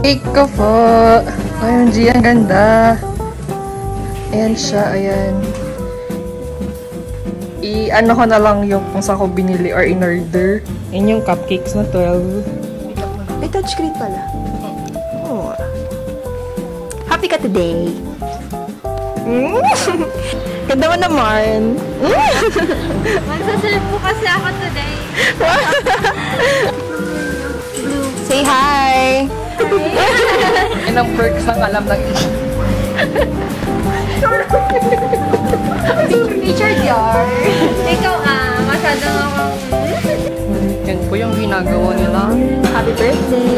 Cake ko po. OMG, ang ganda. Ayan siya, ayan. I-ano ko na lang yung kung saan ko binili or in-order. Yan yung cupcakes na 12. May touchscreen pala. Oh. Happy ka today. Mm. Ganda mo naman. Magsaserve po kasi ako today. Yan ang perks ng alam ng Teacher Dior. Ikaw ah, masyadong akong... Yan po yung ginagawa nila. Happy birthday.